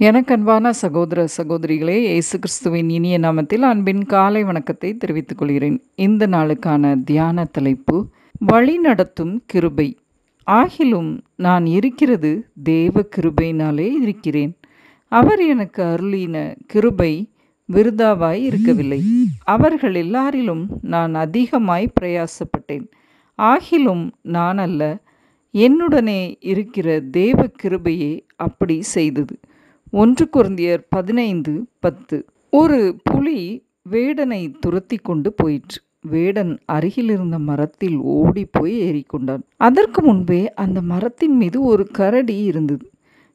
எனக்கு அன்பான சகோதர சகோதரிகளே இயேசு கிறிஸ்துவின் இனிய நாமத்தில் அன்பின் காலை வணக்கத்தை தெரிவித்துக் கொள்கிறேன். இந்த நாளுக்கான தியான தலைப்பு வழி நடத்தும் கிருபை. ஆகிலும் நான் இருக்கிறது தேவ கிருபையினாலே இருக்கிறேன். அவர் எனக்கு அருளின கிருபை விருதாவாய் இருக்கவில்லை. அவர்கள் எல்லாரிலும் நான் அதிகமாய் பிரயாசப்பட்டேன். ஆகிலும் நான் அல்ல என்னுடனே இருக்கிற தேவ கிருபையே அப்படி செய்தது. ஒன்று குருந்தியர் பதினைந்து பத்து. ஒரு புலி வேடனை துரத்தி கொண்டு போயிற்று. வேடன் அருகில் இருந்த மரத்தில் ஓடி போய் ஏறிக்கொண்டான். அதற்கு முன்பே அந்த மரத்தின் மீது ஒரு கரடி இருந்தது.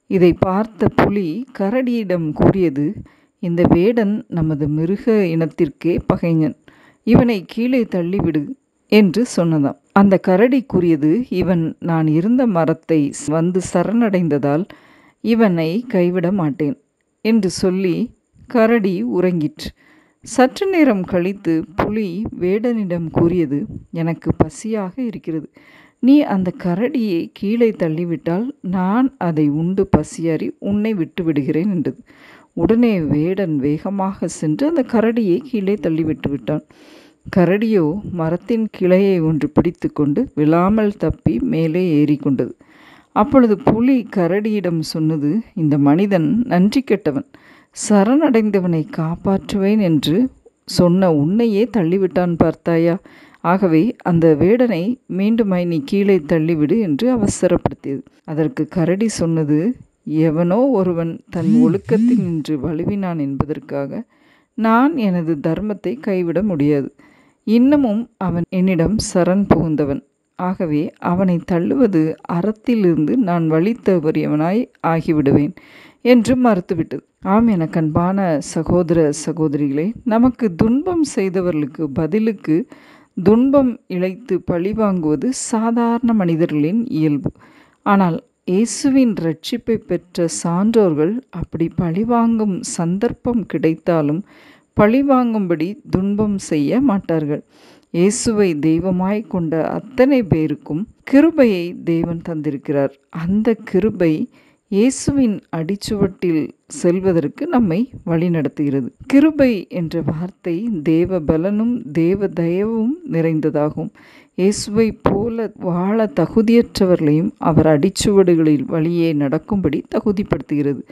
இதை பார்த்த புலி கரடியிடம் கூறியது இந்த வேடன் நமது மிருக இனத்திற்கே பகைஞன். இவனை கீழே தள்ளிவிடு என்று சொன்னதாம். அந்த கரடி கூறியது இவன் நான் இருந்த மரத்தை வந்து சரணடைந்ததால் இவனை கைவிட மாட்டேன் என்று சொல்லி கரடி உறங்கிற்று. சற்று நேரம் கழித்து புலி வேடனிடம் கூறியது எனக்கு பசியாக இருக்கிறது. நீ அந்த கரடியை கீழே தள்ளிவிட்டால் நான் அதை உண்டு பசியாறி உன்னை விட்டு விடுகிறேன் என்றது. உடனே வேடன் வேகமாக சென்று அந்த கரடியை கீழே தள்ளிவிட்டு விட்டான். கரடியோ மரத்தின் கிளையை ஒன்று பிடித்து கொண்டு விழாமல் தப்பி மேலே ஏறிக்கொண்டது. அப்பொழுது புலி கரடியிடம் சொன்னது இந்த மனிதன் நன்றி கெட்டவன். சரணடைந்தவனை காப்பாற்றுவேன் என்று சொன்ன உன்னையே தள்ளிவிட்டான் பார்த்தாயா? ஆகவே அந்த வேடனை மீண்டுமாய் நீ கீழே தள்ளிவிடு என்று அவசரப்படுத்தியது. அதற்கு கரடி சொன்னது எவனோ ஒருவன் தன் ஒழுக்கத்தில் நின்று வலுவினான் என்பதற்காக நான் எனது தர்மத்தை கைவிட முடியாது. இன்னமும் அவன் என்னிடம் சரண் புகுந்தவன். ஆகவே அவனை தள்ளுவது அறத்திலிருந்து நான் வழி தவறியவனாய் ஆகிவிடுவேன் என்று மறுத்துவிட்டது. ஆம் எனக்கு அன்பான சகோதர சகோதரிகளே நமக்கு துன்பம் செய்தவர்களுக்கு பதிலுக்கு துன்பம் இழைத்து பழிவாங்குவது சாதாரண மனிதர்களின் இயல்பு. ஆனால் இயேசுவின் ரட்சிப்பை பெற்ற சான்றோர்கள் அப்படி பழிவாங்கும் சந்தர்ப்பம் கிடைத்தாலும் பழிவாங்கும்படி துன்பம் செய்ய மாட்டார்கள். இயேசுவை தெய்வமாய் கொண்ட அத்தனை பேருக்கும் கிருபையை தேவன் தந்திருக்கிறார். அந்த கிருபை இயேசுவின் அடிச்சுவட்டில் செல்வதற்கு நம்மை வழிநடத்துகிறது. கிருபை என்ற வார்த்தை தேவ பலனும் தேவ தயவும் நிறைந்ததாகும். இயேசுவை போல வாழ தகுதியற்றவர்களையும் அவர் அடிச்சுவடுகளில் வழியே நடக்கும்படி தகுதிப்படுத்துகிறது.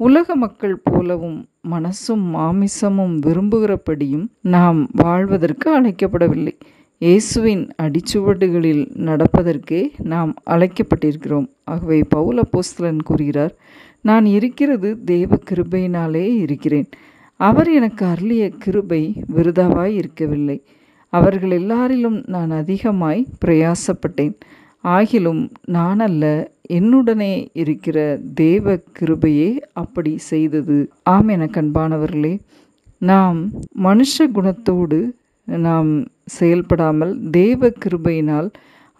உலக மக்கள் போலவும் மனசும் மாமிசமும் விரும்புகிறபடியும் நாம் வாழ்வதற்கு அழைக்கப்படவில்லை. இயேசுவின் அடிச்சுவடுகளில் நடப்பதற்கே நாம் அழைக்கப்பட்டிருக்கிறோம். ஆகவே பவுல போஸ்தலன் கூறுகிறார் நான் இருக்கிறது தேவ கிருபையினாலே இருக்கிறேன். அவர் எனக்கு அருளிய கிருபை விருதாவாய் இருக்கவில்லை. அவர்கள் எல்லாரிலும் நான் அதிகமாய் பிரயாசப்பட்டேன். ஆகிலும் நான் அல்ல என்னுடனே இருக்கிற தேவ கிருபையே அப்படி செய்தது. ஆம் என கண்பானவர்களே நாம் மனுஷ குணத்தோடு நாம் செயல்படாமல் தேவ கிருபையினால்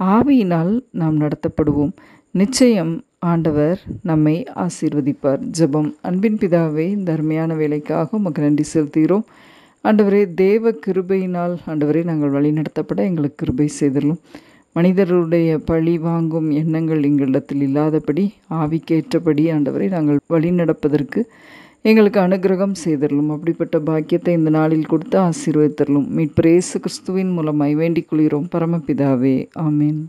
ஆவியினால் நாம் நடத்தப்படுவோம். நிச்சயம் ஆண்டவர் நம்மை ஆசீர்வதிப்பார். ஜெபம். அன்பின் பிதாவே தர்மையான வேலைக்காக உமக்கு நன்றி செலுத்துகிறோம். ஆண்டவரே தேவ கிருபையினால் ஆண்டவரே நாங்கள் வழி நடத்தப்பட எங்களுக்கு கிருபை செய்தலும் மனிதருடைய பழி வாங்கும் எண்ணங்கள் எங்களிடத்தில் இல்லாதபடி ஆவிக்கேற்றபடி ஆண்டவரை நாங்கள் வழி நடப்பதற்கு எங்களுக்கு அனுகிரகம் செய்தரலும் அப்படிப்பட்ட பாக்கியத்தை இந்த நாளில் கொடுத்து ஆசீர்வதித்தரலும் மீட்பிரேசு கிறிஸ்துவின் மூலமாய் வேண்டிக் கொள்கிறோம். பரமபிதாவே ஆமீன்.